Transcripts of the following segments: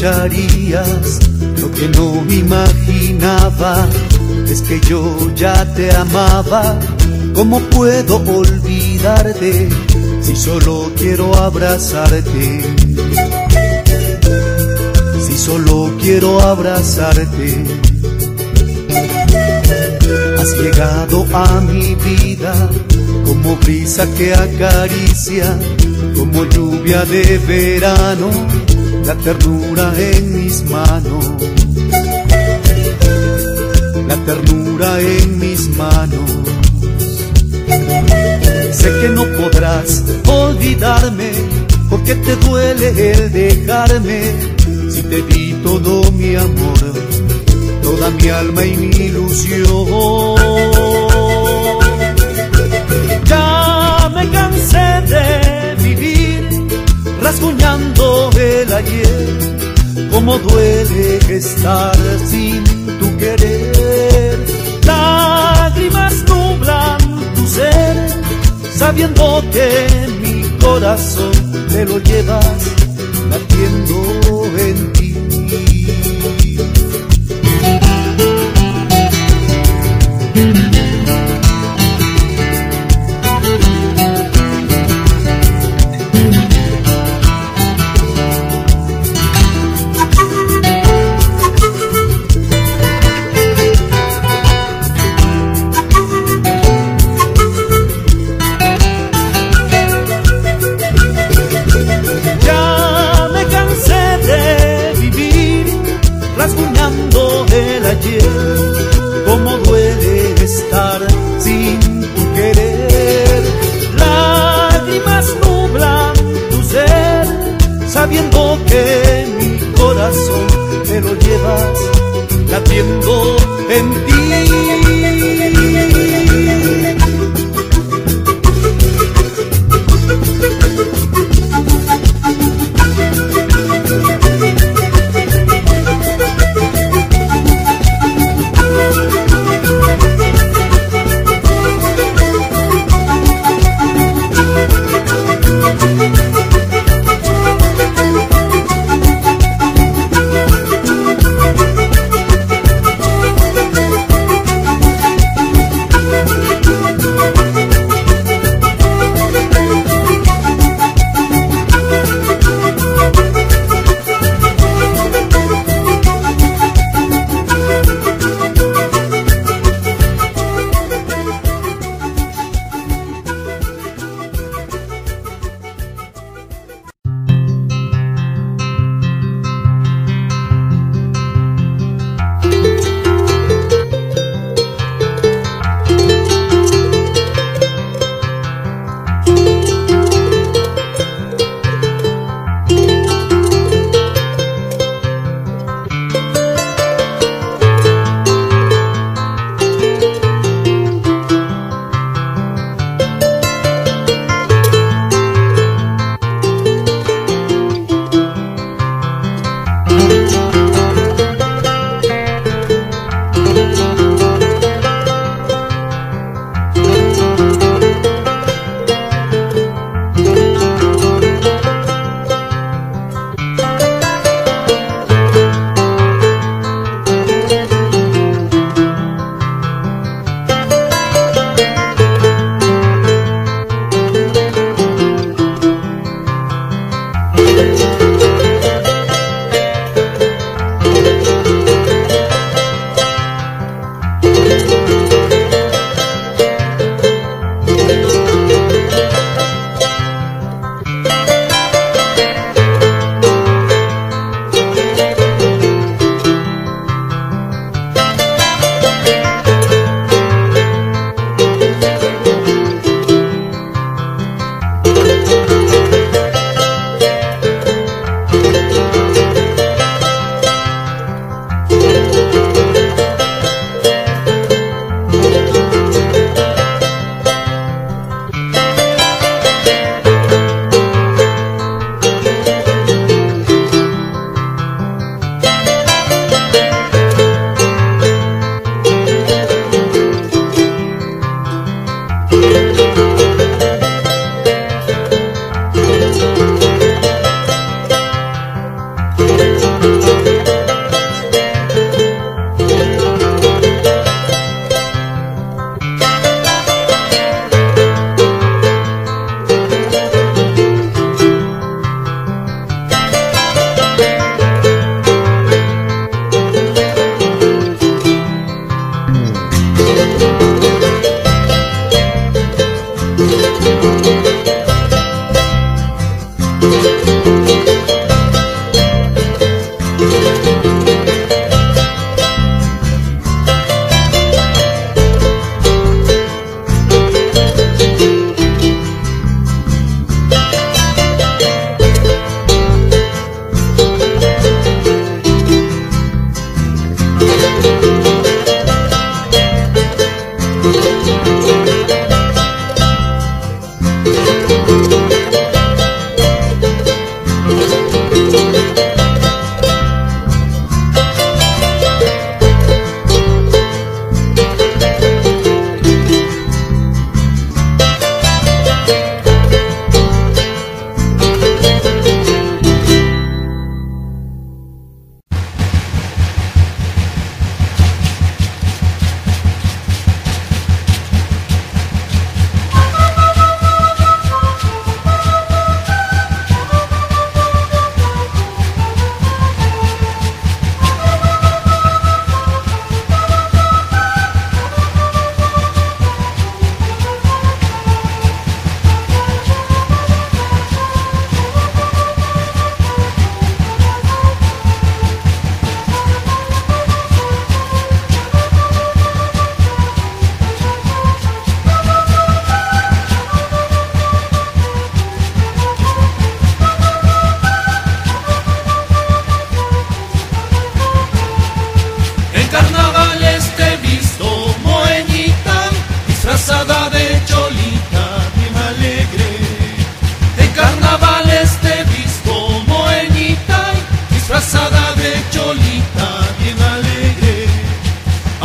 Lo que no me imaginaba es que yo ya te amaba. ¿Cómo puedo olvidarte si solo quiero abrazarte? Si solo quiero abrazarte. Has llegado a mi vida como brisa que acaricia, como lluvia de verano, la ternura en mis manos. La ternura en mis manos. Sé que no podrás olvidarme, porque te duele el dejarme, si te di todo mi amor, toda mi alma y mi ilusión. Ya me cansé de rasguñando el ayer, como duele estar sin tu querer. Lágrimas nublan tu ser, sabiendo que mi corazón te lo llevas latiendo en ti.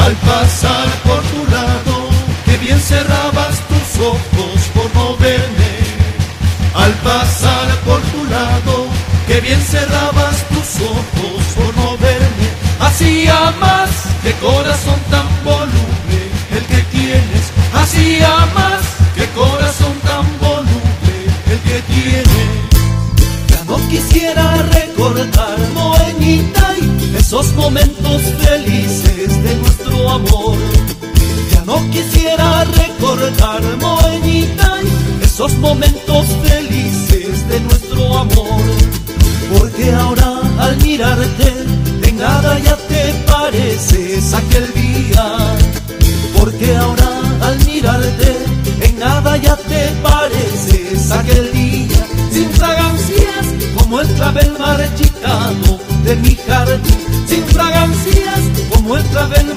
al pasar por tu lado, que bien cerrabas tus ojos por no verme. Al pasar por tu lado, que bien cerrabas tus ojos por no verme. Así amas, qué corazón tan voluble el que tienes. Así amas. esos momentos felices de nuestro amor. Ya no quisiera recordar, moeñita, esos momentos felices de nuestro amor. Porque ahora al mirarte, de nada ya te pareces aquel día. Porque ahora al mirarte, en nada ya te pareces aquel día. Sin fragancias como el clavel marchitado de mi jardín sin fragancias como el clavel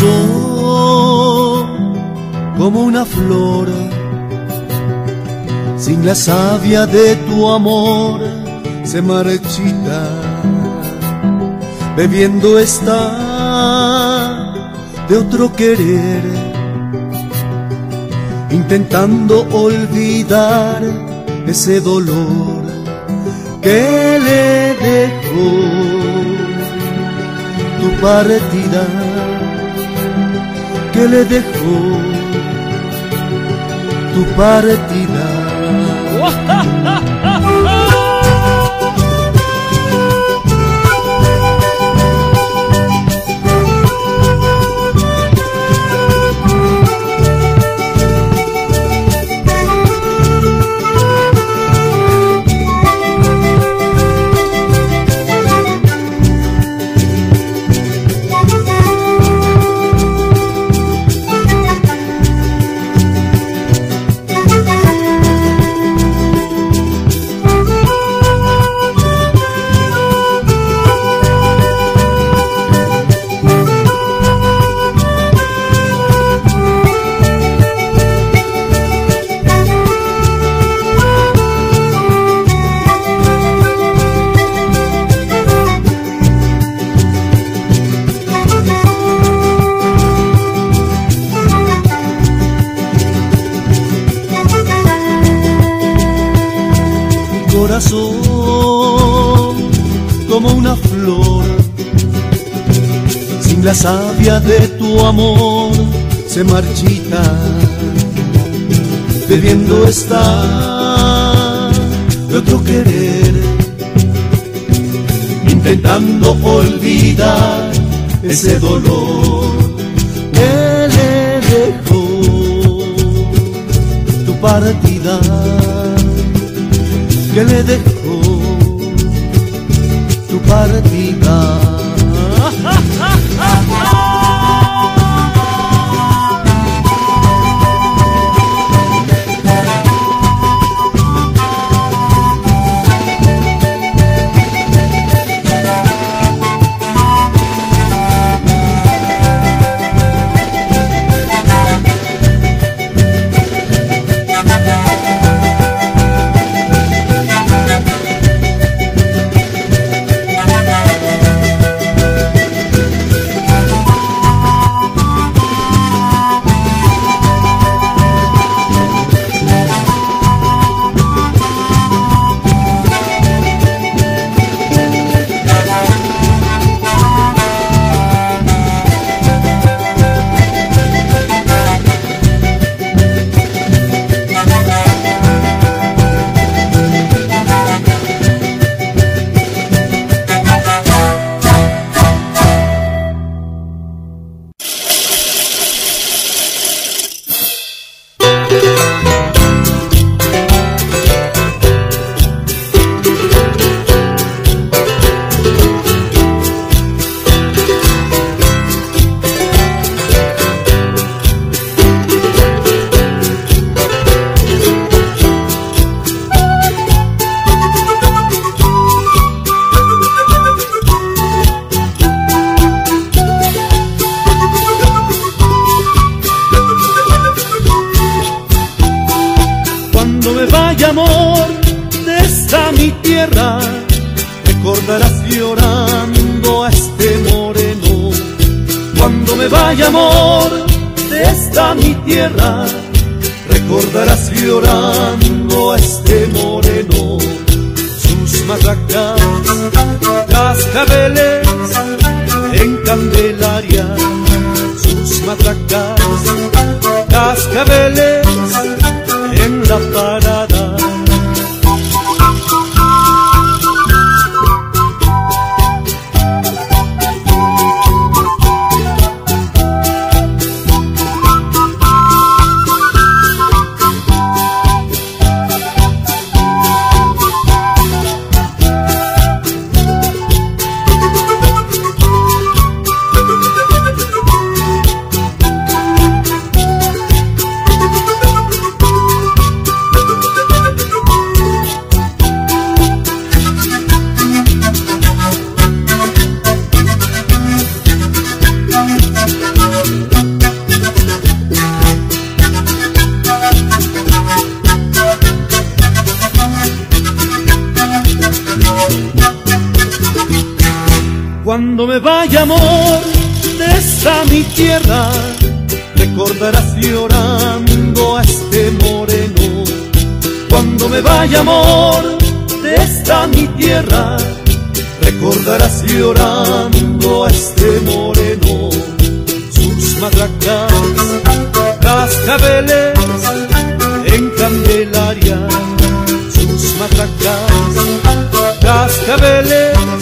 corazón como una flor, sin la savia de tu amor se marchita, bebiendo está de otro querer, intentando olvidar ese dolor que le dejó tu partida que le dejó tu partida. La savia de tu amor se marchita, bebiendo está de otro querer, intentando olvidar ese dolor que le dejó tu partida, que le dejó tu partida. Sus matracas, cascabeles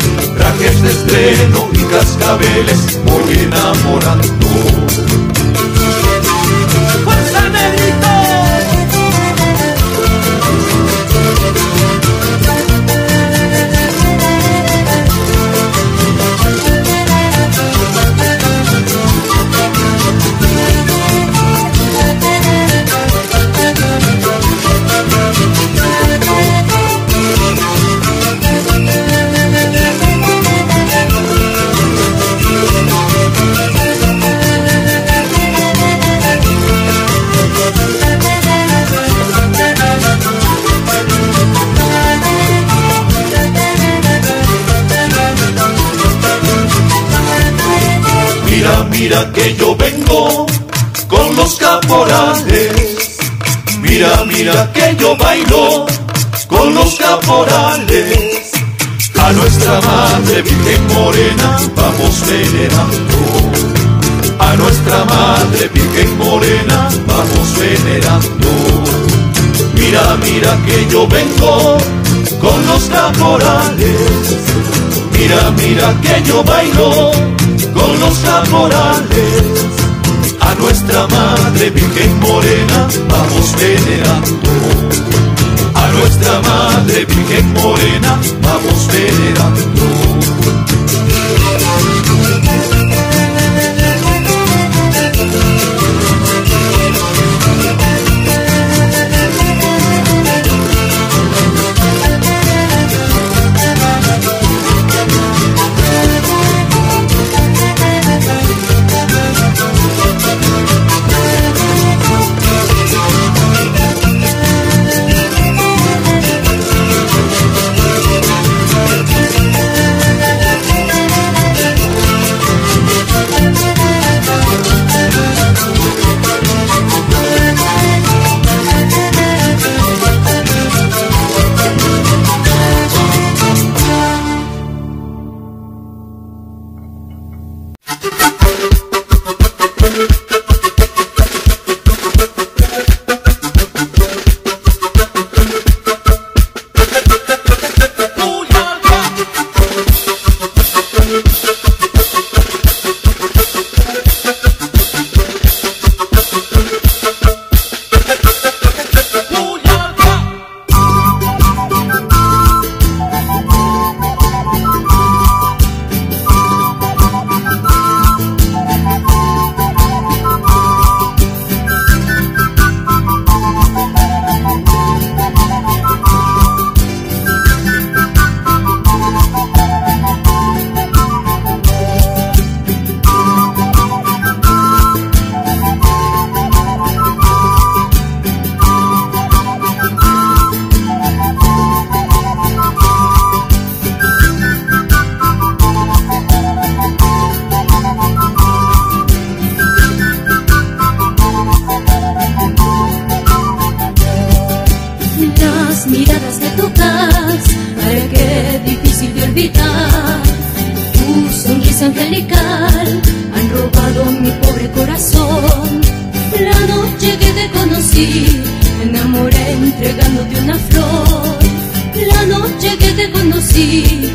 trajes de estreno y cascabeles voy enamorando. A nuestra madre Virgen Morena vamos venerando. A nuestra madre Virgen Morena vamos venerando. Mira, mira que yo vengo con los caporales. Mira, mira que yo bailo con los caporales. A nuestra Madre Virgen Morena vamos venerando. A nuestra Madre Virgen Morena vamos venerando. tu sonrisa angelical, han robado mi pobre corazón. La noche que te conocí, me enamoré entregándote una flor. La noche que te conocí,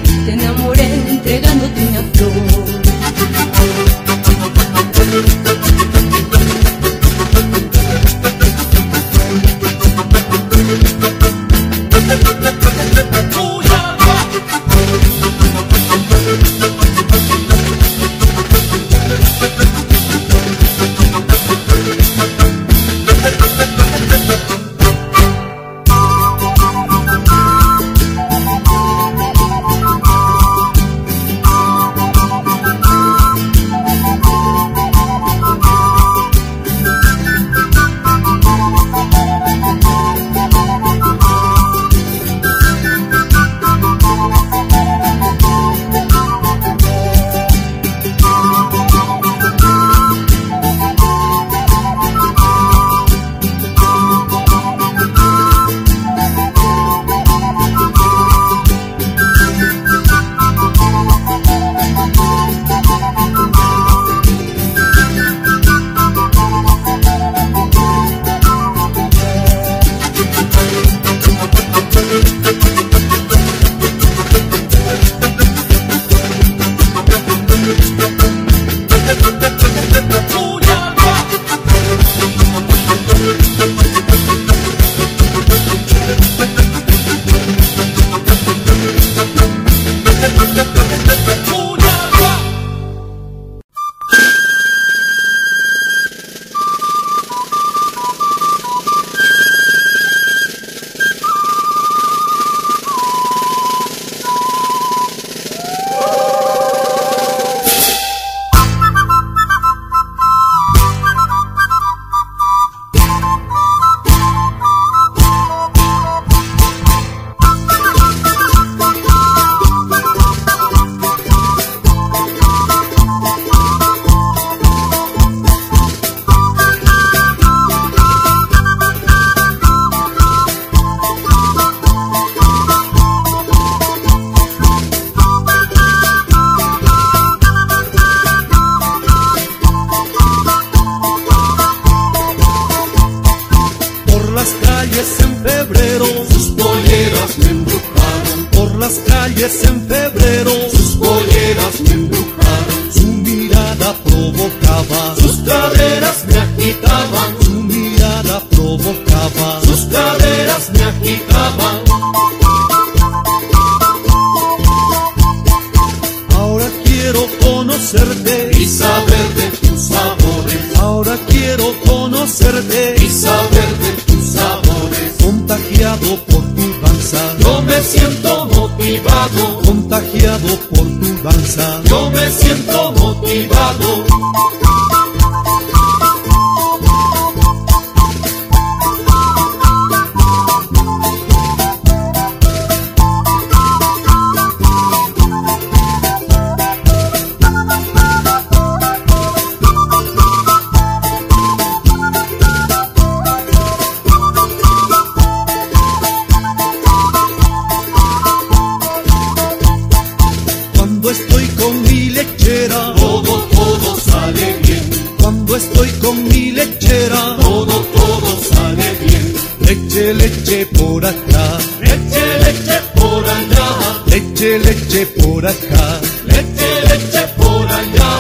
simple lechera, todo, todo sale bien. Leche, leche por acá, leche, leche por allá. Leche, leche por acá, leche, leche por allá.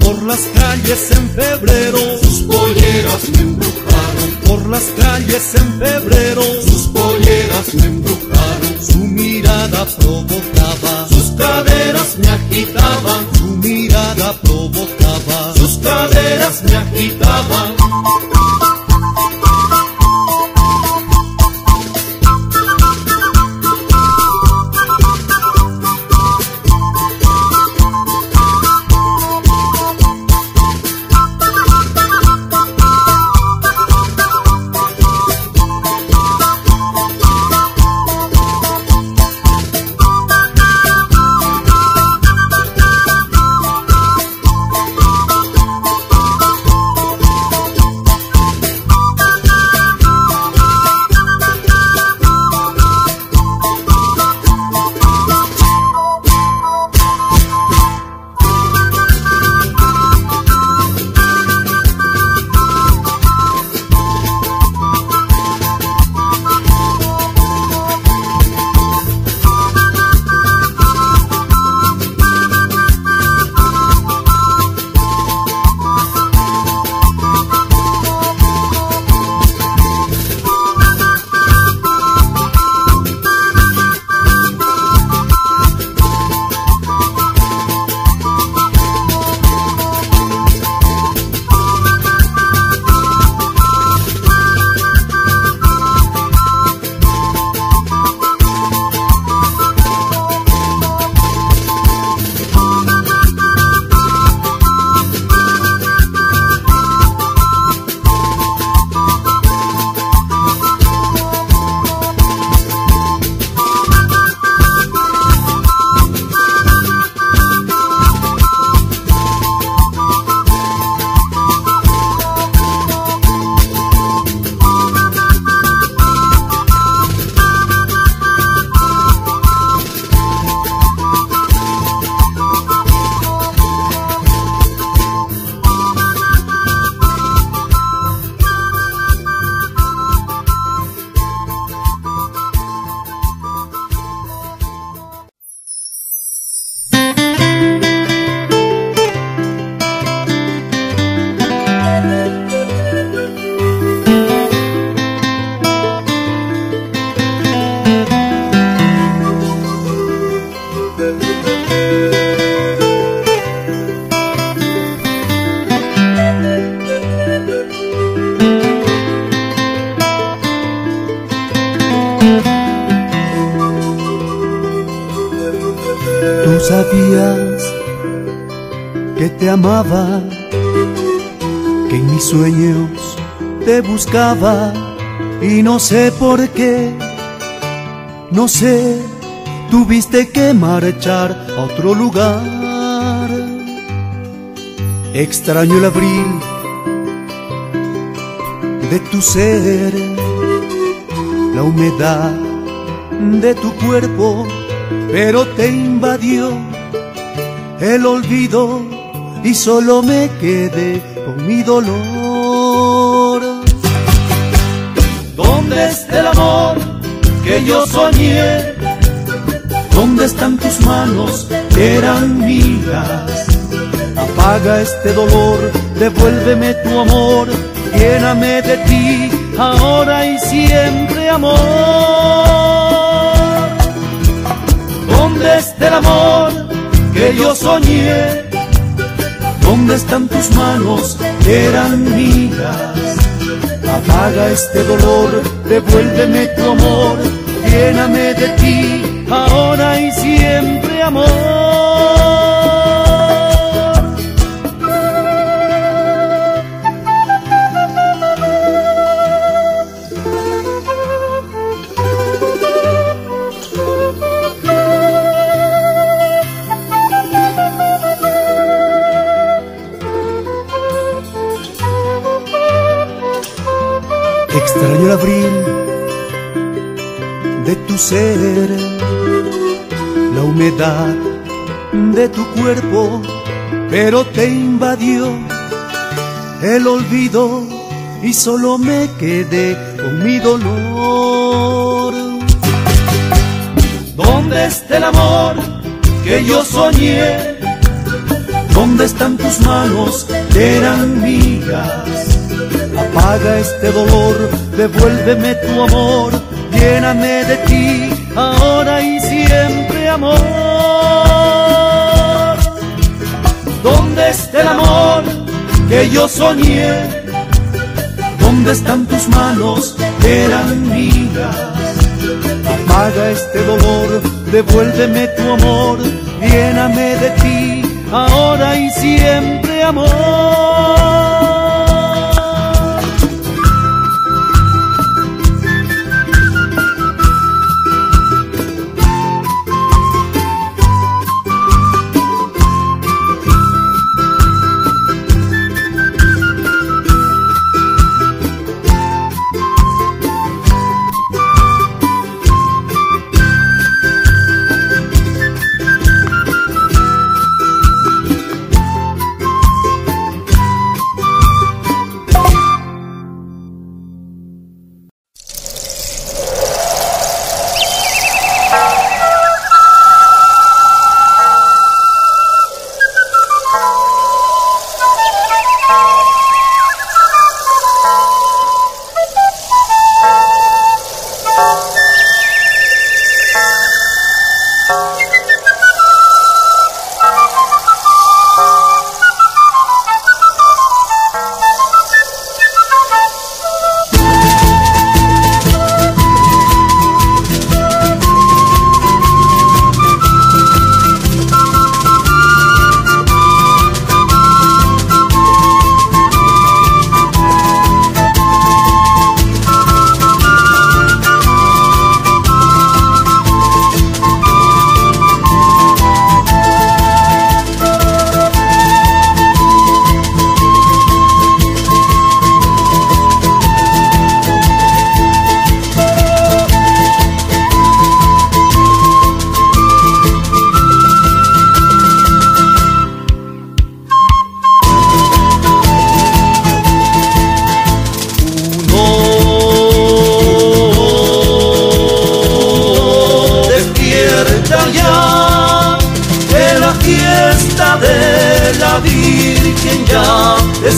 Por las calles en febrero, sus polleras me embrujaron. Por las calles en febrero, sus polleras me embrujaron. Su mirada provocaba, caderas me agitaban. Su mirada provocaba, sus caderas me agitaban. Amaba, que en mis sueños te buscaba y no sé por qué, no sé, tuviste que marchar a otro lugar. Extraño el abril de tu ser, la humedad de tu cuerpo, pero te invadió el olvido y solo me quedé con mi dolor. ¿Dónde está el amor que yo soñé? ¿Dónde están tus manos que eran mías? Apaga este dolor, devuélveme tu amor, lléname de ti, ahora y siempre amor. ¿Dónde está el amor que yo soñé? ¿Dónde están tus manos que eran mías? Apaga este dolor, devuélveme tu amor, lléname de ti, ahora y siempre amor. El abril de tu ser, la humedad de tu cuerpo, pero te invadió el olvido y solo me quedé con mi dolor. ¿Dónde está el amor que yo soñé? ¿Dónde están tus manos que eran mías? Apaga este dolor, devuélveme tu amor, lléname de ti, ahora y siempre amor. ¿Dónde está el amor que yo soñé? ¿Dónde están tus manos que eran mías? Apaga este dolor, devuélveme tu amor, lléname de ti, ahora y siempre amor.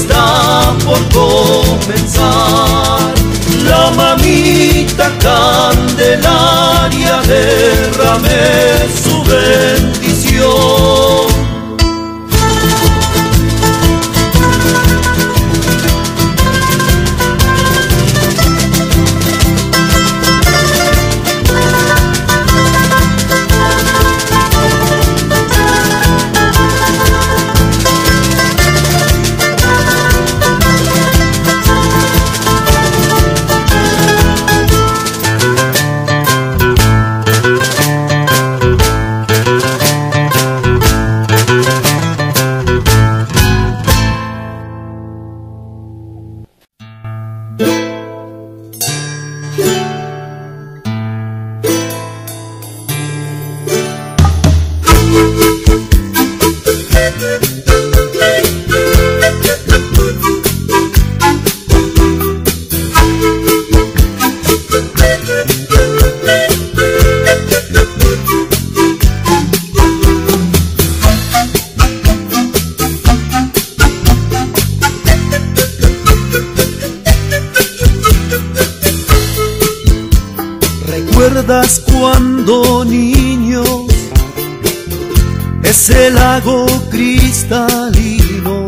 está por comenzar. La mamita candelaria derramé su bendición. ¿Recuerdas cuando niño ese lago cristalino,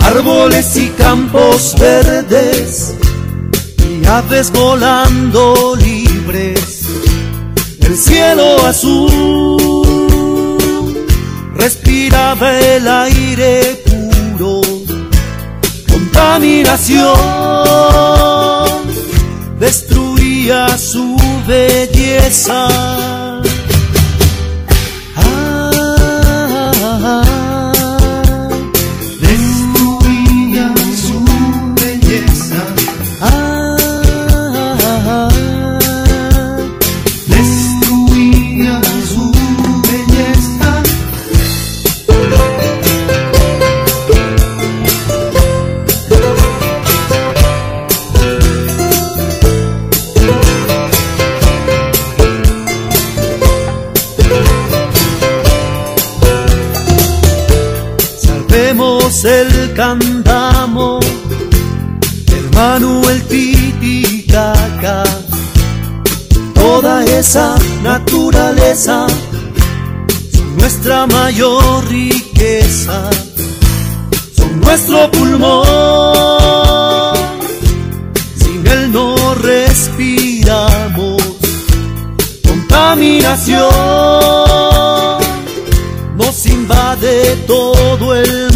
árboles y campos verdes. Y aves volando libres, el cielo azul. Respiraba el aire puro, contaminación destruía su belleza. Toda esa naturaleza, son nuestra mayor riqueza, son nuestro pulmón, sin él no respiramos, contaminación. Nos invade todo el